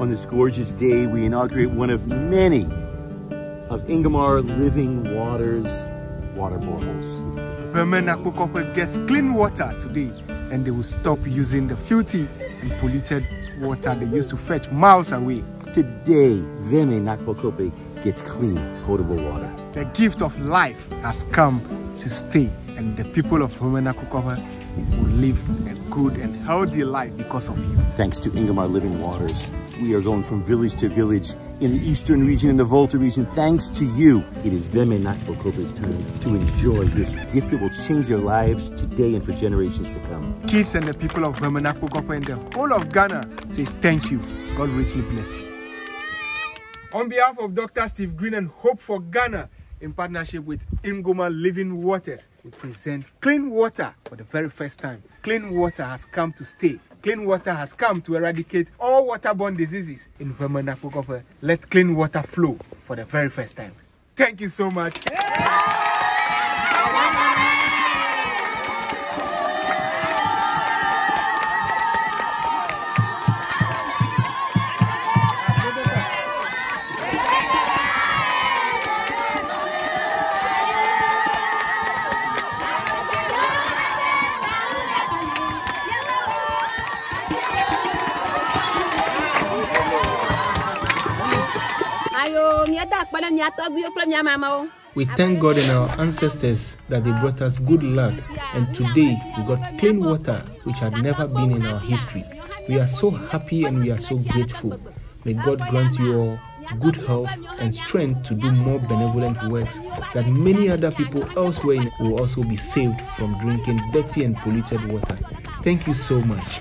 On this gorgeous day, we inaugurate one of many of Ingomar Living Waters water boreholes. Weme-Nakpokope gets clean water today and they will stop using the filthy and polluted water they used to fetch miles away. Today, Weme-Nakpokope gets clean, potable water. The gift of life has come to stay and the people of Weme-Nakpokope will live a good and healthy life because of you. Thanks to Ingomar Living Waters, we are going from village to village in the eastern region, in the Volta region. Thanks to you, it is Weme-Nakpokope's time to enjoy this gift that will change their lives today and for generations to come. Kids and the people of Weme-Nakpokope and the whole of Ghana says thank you. God richly bless you. On behalf of Dr. Steve Green and Hope for Ghana, in partnership with Ingomar Living Waters, we present clean water for the very first time. Clean water has come to stay. Clean water has come to eradicate all waterborne diseases in Weme-Nakpokope. Let clean water flow for the very first time. Thank you so much. We thank God and our ancestors that they brought us good luck, and today we got clean water which had never been in our history. We are so happy and we are so grateful. May God grant you all good health and strength to do more benevolent works that many other people elsewhere will also be saved from drinking dirty and polluted water. Thank you so much.